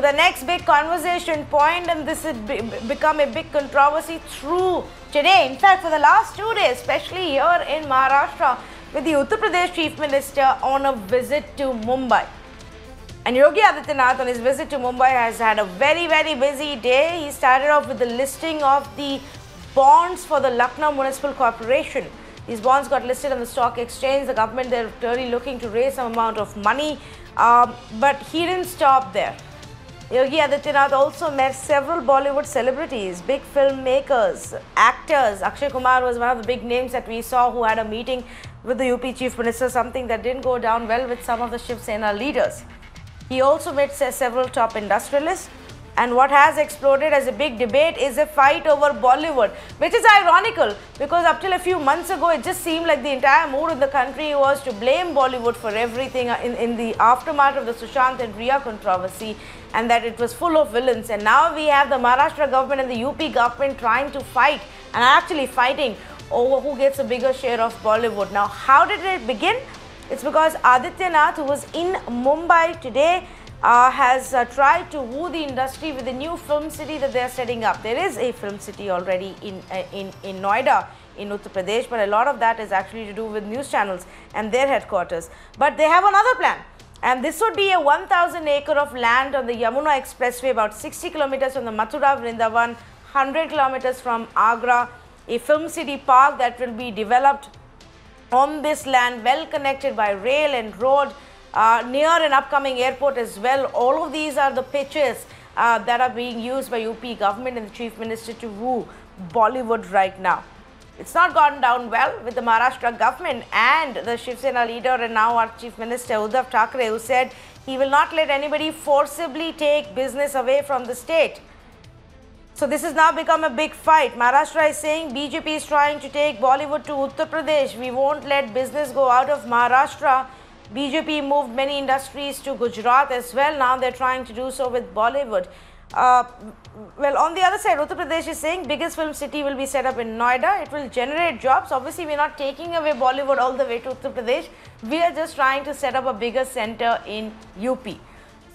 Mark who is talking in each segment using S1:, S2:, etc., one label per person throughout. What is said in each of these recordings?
S1: the next big conversation point and this has become a big controversy through today. In fact, for the last two days, especially here in Maharashtra, with the Uttar Pradesh Chief Minister on a visit to Mumbai. And Yogi Adityanath on his visit to Mumbai has had a very, very busy day. He started off with the listing of the bonds for the Lucknow Municipal Corporation. These bonds got listed on the stock exchange. The government, they're really looking to raise some amount of money. Um, but he didn't stop there. Yogi Adityanath also met several Bollywood celebrities, big filmmakers, actors. Akshay Kumar was one of the big names that we saw who had a meeting with the UP Chief Minister, something that didn't go down well with some of the Shiv Sena leaders. He also met several top industrialists. And what has exploded as a big debate is a fight over Bollywood, which is ironical because up till a few months ago, it just seemed like the entire mood in the country was to blame Bollywood for everything in, in the aftermath of the Sushant and Rhea controversy and that it was full of villains. And now we have the Maharashtra government and the UP government trying to fight and actually fighting over who gets a bigger share of Bollywood. Now, how did it begin? It's because Adityanath, who was in Mumbai today, uh, has uh, tried to woo the industry with a new film city that they are setting up. There is a film city already in, uh, in, in Noida in Uttar Pradesh, but a lot of that is actually to do with news channels and their headquarters. But they have another plan. And this would be a 1000 acre of land on the Yamuna Expressway, about 60 kilometers from the Mathura Vrindavan, 100 kilometers from Agra, a film city park that will be developed on this land, well connected by rail and road, uh, near an upcoming airport as well. All of these are the pitches uh, that are being used by UP government and the Chief Minister to woo Bollywood right now. It's not gone down well with the Maharashtra government and the Shiv Sena leader and now our Chief Minister Uddhav Thackeray who said he will not let anybody forcibly take business away from the state. So this has now become a big fight. Maharashtra is saying BJP is trying to take Bollywood to Uttar Pradesh. We won't let business go out of Maharashtra. BJP moved many industries to Gujarat as well. Now they're trying to do so with Bollywood. Uh, well, on the other side, Uttar Pradesh is saying biggest film city will be set up in Noida. It will generate jobs. Obviously, we're not taking away Bollywood all the way to Uttar Pradesh. We are just trying to set up a bigger center in UP.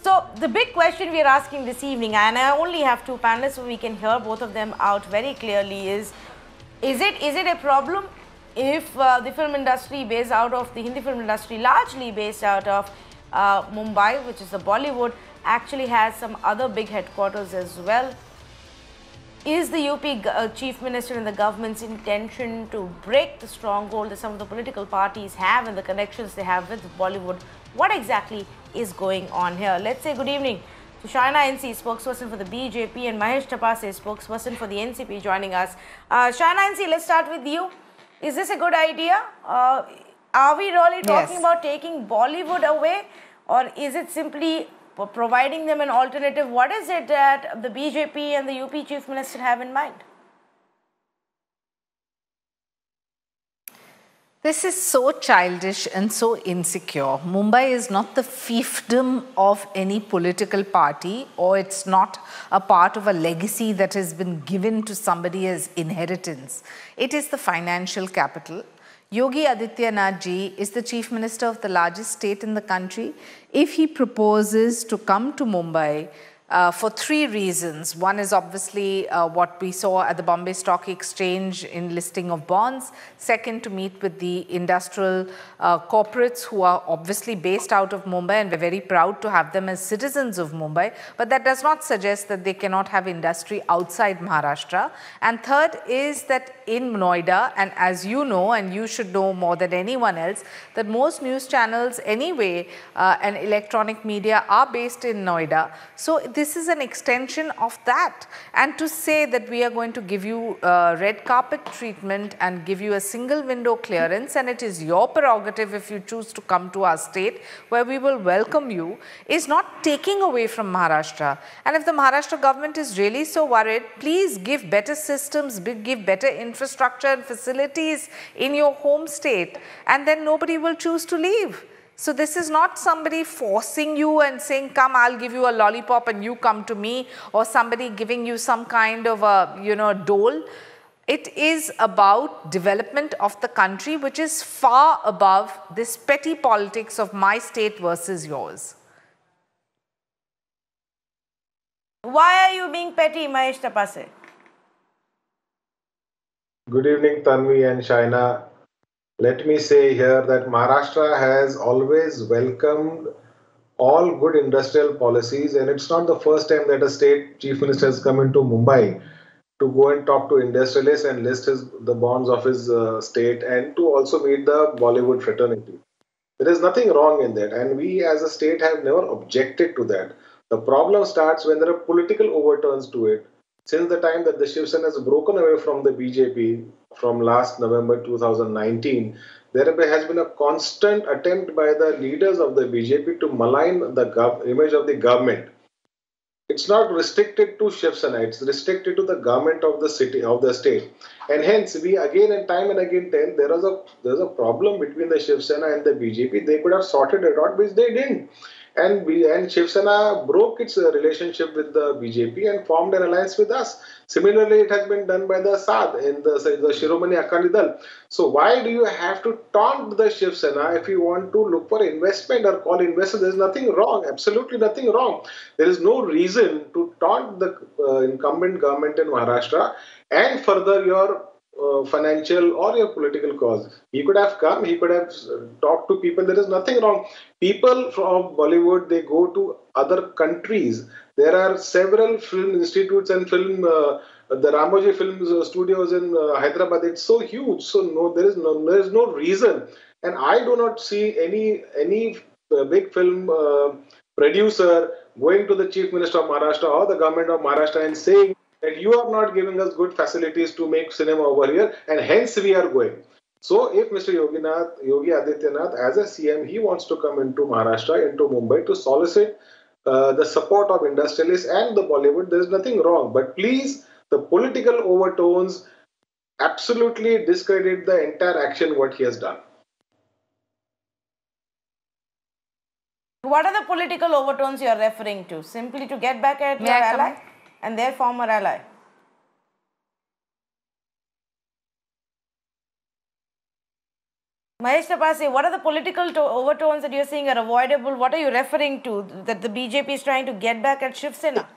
S1: So, the big question we are asking this evening, and I only have two panelists so we can hear both of them out very clearly is, is it, is it a problem if uh, the film industry based out of the Hindi film industry, largely based out of uh, Mumbai, which is the Bollywood, actually has some other big headquarters as well. Is the UP uh, Chief Minister and the government's intention to break the stronghold that some of the political parties have and the connections they have with Bollywood? What exactly is going on here? Let's say good evening to Shaina NC, spokesperson for the BJP, and Mahesh Tapase, spokesperson for the NCP, joining us. Uh, Shaina NC, let's start with you. Is this a good idea? Uh, are we really talking
S2: Yes.
S1: about taking Bollywood away, or is it simply providing them an alternative? What is it that the BJP and the UP Chief Minister have in mind?
S2: This is so childish and so insecure. Mumbai is not the fiefdom of any political party, or it's not a part of a legacy that has been given to somebody as inheritance. It is the financial capital. Yogi Adityanath ji is the chief minister of the largest state in the country. If he proposes to come to Mumbai, uh, for three reasons. One is obviously uh, what we saw at the Bombay Stock Exchange in listing of bonds. Second, to meet with the industrial uh, corporates who are obviously based out of Mumbai and we're very proud to have them as citizens of Mumbai. But that does not suggest that they cannot have industry outside Maharashtra. And third is that in Noida, and as you know, and you should know more than anyone else, that most news channels anyway uh, and electronic media are based in Noida. So this is an extension of that. And to say that we are going to give you uh, red carpet treatment and give you a single window clearance and it is your prerogative if you choose to come to our state where we will welcome you is not taking away from Maharashtra. And if the Maharashtra government is really so worried, please give better systems, give better infrastructure and facilities in your home state and then nobody will choose to leave. So this is not somebody forcing you and saying, come, I'll give you a lollipop and you come to me or somebody giving you some kind of a, you know, dole. It is about development of the country, which is far above this petty politics of my state versus yours.
S1: Why are you being petty, Mahesh Tapase?
S3: Good evening, Tanvi and Shaina. Let me say here that Maharashtra has always welcomed all good industrial policies, and it's not the first time that a state chief minister has come into Mumbai to go and talk to industrialists and list his the bonds of his uh, state and to also meet the Bollywood fraternity. There is nothing wrong in that, and we as a state have never objected to that. The problem starts when there are political overturns to it. Since the time that the Shiv Sena has broken away from the BJP from last November 2019, there has been a constant attempt by the leaders of the BJP to malign the gov- image of the government it's not restricted to Shiv Sena, it's restricted to the government of the city, of the state. And hence, we again and time and again tell there is a there's a problem between the Shiv Sena and the BJP. They could have sorted it out, which they didn't. And, and Shiv Sena broke its relationship with the BJP and formed an alliance with us. Similarly, it has been done by the Saad in the, the Shiromani Akali Dal. So why do you have to taunt the Shiv Sena if you want to look for investment or call investors? There's nothing wrong, absolutely nothing wrong. There is no reason to taunt the uh, incumbent government in Maharashtra and further your uh, financial or your political cause. He could have come, he could have talked to people. There is nothing wrong. People from Bollywood, they go to other countries. There are several film institutes and film, uh, the Ramoji Film uh, Studios in uh, Hyderabad. It's so huge. So no, there is no, there is no reason. And I do not see any any uh, big film producer going to the chief minister of Maharashtra or the government of Maharashtra and saying that you are not giving us good facilities to make cinema over here and hence we are going. So if Mr. Yoginath, Yogi Adityanath as a CM, he wants to come into Maharashtra, into Mumbai to solicit uh, the support of industrialists and the Bollywood, there is nothing wrong. But please, the political overtones absolutely discredit the entire action what he has done.
S1: What are the political overtones you are referring to? Simply to get back at May your ally? And their former ally. Mahesh Tapase, what are the political overtones that you're seeing are avoidable? What are you referring to? That the BJP is trying to get back at Shiv Sena?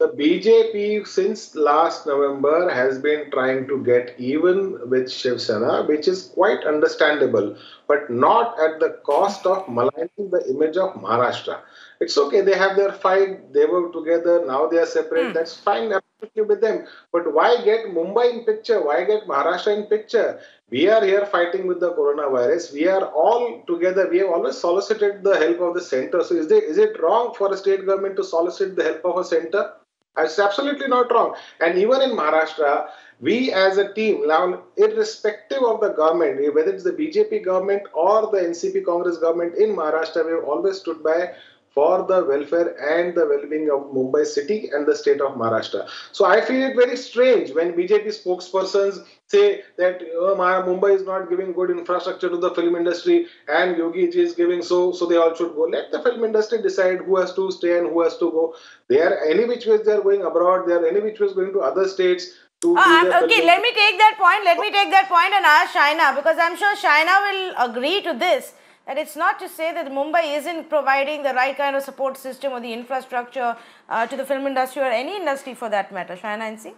S3: The BJP since last November has been trying to get even with Shiv Sena, which is quite understandable, but not at the cost of maligning the image of Maharashtra. It's okay, they have their fight, they were together, now they are separate, mm. that's fine absolutely with them. But why get Mumbai in picture? Why get Maharashtra in picture? We are here fighting with the coronavirus. We are all together. We have always solicited the help of the center. So is, there, is it wrong for a state government to solicit the help of a center? It's absolutely not wrong. And even in Maharashtra, we as a team, now irrespective of the government, whether it's the BJP government or the NCP Congress government in Maharashtra, we have always stood by for the welfare and the well-being of Mumbai city and the state of Maharashtra. So I feel it very strange when BJP spokespersons say that oh, Mumbai is not giving good infrastructure to the film industry and Yogi Ji is giving so, so they all should go. Let the film industry decide who has to stay and who has to go. They are any which ways they are going abroad, they are any which ways going to other states.
S1: To uh, okay, let me take that point. Let me take that point and ask Shaina because I'm sure Shaina will agree to this that it's not to say that Mumbai isn't providing the right kind of support system or the infrastructure uh, to the film industry or any industry for that matter. Shaina NC?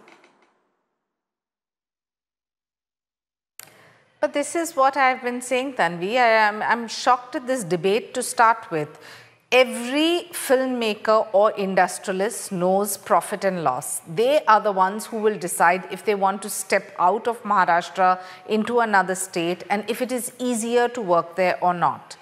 S2: But this is what I've been saying, Tanvi. I am, I'm shocked at this debate to start with. Every filmmaker or industrialist knows profit and loss. They are the ones who will decide if they want to step out of Maharashtra into another state and if it is easier to work there or not.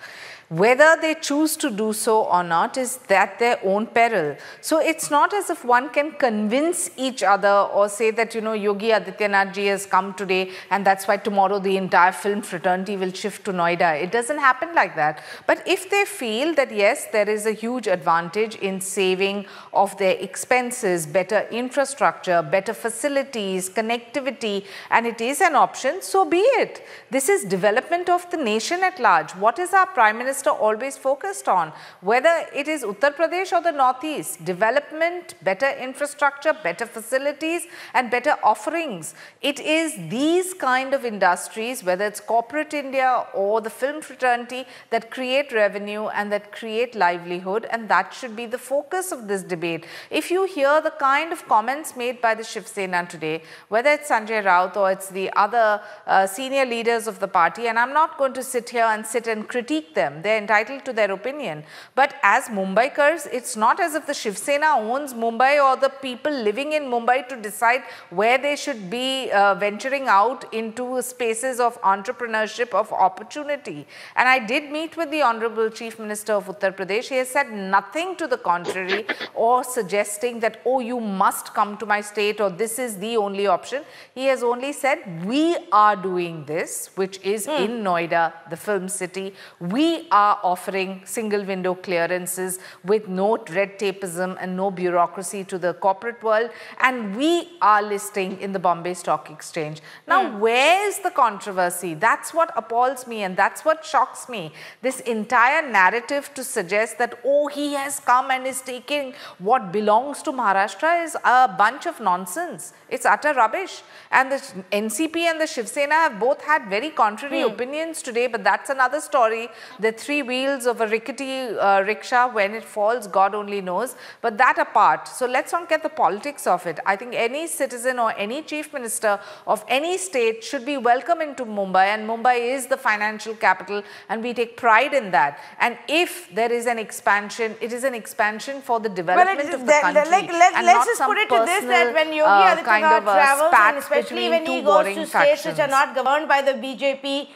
S2: Whether they choose to do so or not is at their own peril. So it's not as if one can convince each other or say that, you know, Yogi Adityanath ji has come today and that's why tomorrow the entire film fraternity will shift to Noida. It doesn't happen like that. But if they feel that, yes, there is a huge advantage in saving of their expenses, better infrastructure, better facilities, connectivity, and it is an option, so be it. This is development of the nation at large. What is our Prime Minister Minister always focused on. Whether it is Uttar Pradesh or the Northeast, development, better infrastructure, better facilities and better offerings. It is these kind of industries, whether it's corporate India or the film fraternity that create revenue and that create livelihood and that should be the focus of this debate. If you hear the kind of comments made by the Shiv Sena today, whether it's Sanjay Raut or it's the other uh, senior leaders of the party and I'm not going to sit here and sit and critique them. They're entitled to their opinion. But as Mumbaikars, it's not as if the Shiv Sena owns Mumbai or the people living in Mumbai to decide where they should be uh, venturing out into spaces of entrepreneurship, of opportunity. And I did meet with the Honorable Chief Minister of Uttar Pradesh. He has said nothing to the contrary or suggesting that, oh, you must come to my state or this is the only option. He has only said, we are doing this, which is mm. in Noida, the film city. We are offering single window clearances with no red tapeism and no bureaucracy to the corporate world. And we are listing in the Bombay Stock Exchange. Now, mm. where is the controversy? That's what appalls me and that's what shocks me. This entire narrative to suggest that, oh, he has come and is taking what belongs to Maharashtra is a bunch of nonsense. It's utter rubbish. And the NCP and the Shiv Sena have both had very contrary hmm. opinions today, but that's another story. The three wheels of a rickety uh, rickshaw, when it falls, God only knows. But that apart, so let's not get the politics of it. I think any citizen or any chief minister of any state should be welcome into Mumbai, and Mumbai is the financial capital, and we take pride in that. And if there is an expansion, it is an expansion for the development well, of the country.
S1: Like, let, us just put it to this that when Yogi uh, Adityanath travels, and especially when he goes to states which are not governed by the BJP,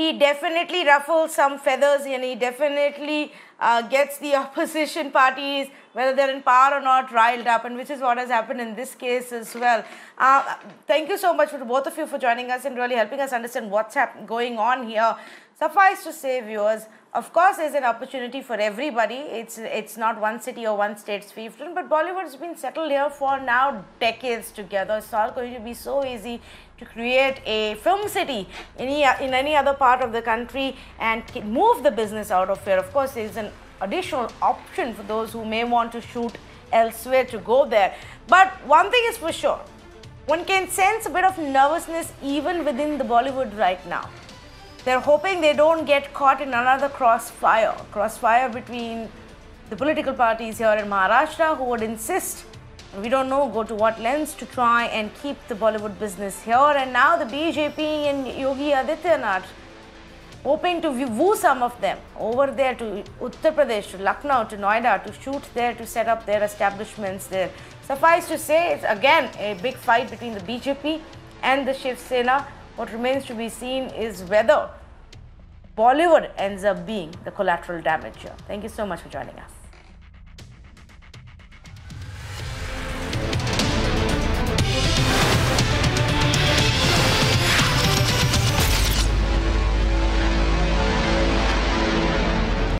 S1: he definitely ruffles some feathers and he definitely uh, gets the opposition parties, whether they're in power or not, riled up, and which is what has happened in this case as well. Uh, thank you so much for both of you for joining us and really helping us understand what's going on here. Suffice to say, viewers, of course, there's an opportunity for everybody. It's it's not one city or one state's fiefdom, but Bollywood's been settled here for now decades together. It's not going to be so easy to create a film city in any, in any other part of the country and move the business out of here. Of course, there's an additional option for those who may want to shoot elsewhere to go there. But one thing is for sure, one can sense a bit of nervousness even within the Bollywood right now. They're hoping they don't get caught in another crossfire, crossfire between the political parties here in Maharashtra who would insist, we don't know, go to what lengths to try and keep the Bollywood business here. And now the BJP and Yogi Adityanath hoping to woo some of them over there to Uttar Pradesh, to Lucknow, to Noida, to shoot there, to set up their establishments there. Suffice to say, it's again a big fight between the BJP and the Shiv Sena. What remains to be seen is whether Bollywood ends up being the collateral damage here. Thank you so much for joining us.